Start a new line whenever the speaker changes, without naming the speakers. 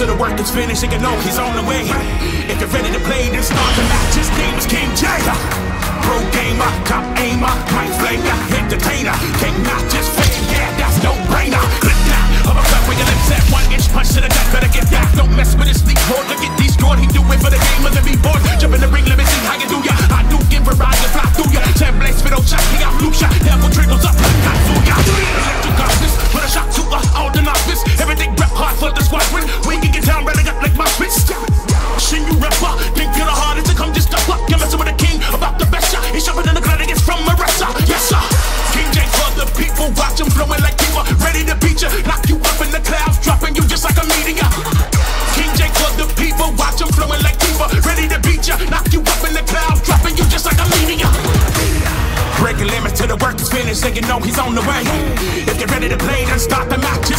So the work is finished and you know he's on the way. If you're ready to play, then start the match. His name is King Jae. Pro gamer, top aimer, mind flamer, entertainer. King not just fame, yeah, that's no brainer. Click that, hover up with your lips at one inch punch to the gut, better get back. Don't mess with this. work is finished, and you know he's on the way. If they're ready to play, then stop the match.